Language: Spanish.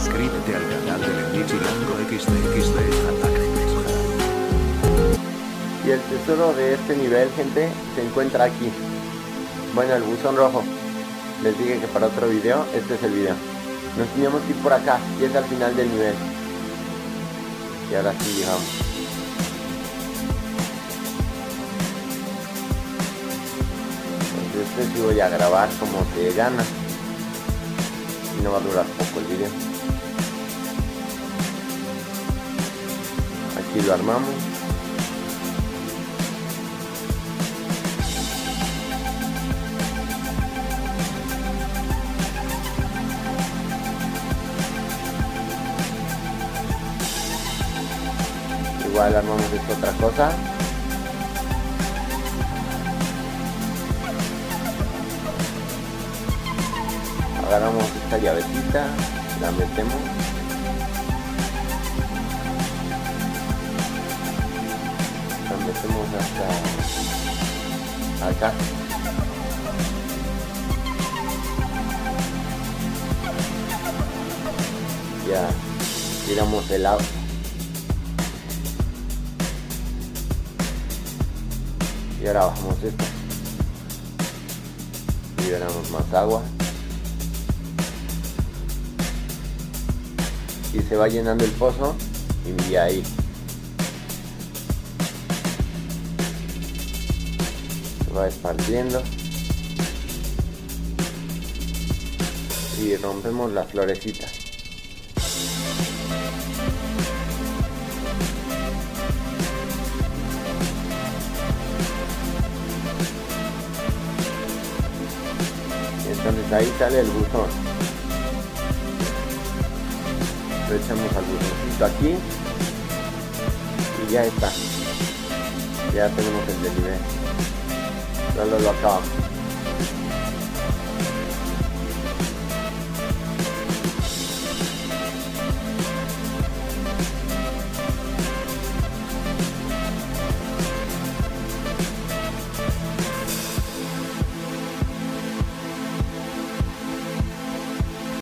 Suscríbete al canal de Attack Y el tesoro de este nivel, gente, se encuentra aquí. Bueno, el buzón rojo. Les dije que para otro video, este es el video. Nos teníamos que por acá y es al final del nivel. Y ahora sí llegamos. Este sí voy a grabar como se gana. Y no va a durar poco el video. Aquí lo armamos. igual armamos esta otra cosa agarramos esta llavecita la metemos metemos hasta acá. Ya tiramos el agua y ahora bajamos esto. Liberamos más agua. Y se va llenando el pozo y ahí va esparciendo y rompemos las florecitas entonces ahí sale el buzón. Lo echamos al buzoncito aquí. Y ya está. Ya tenemos el nivel Mello.com.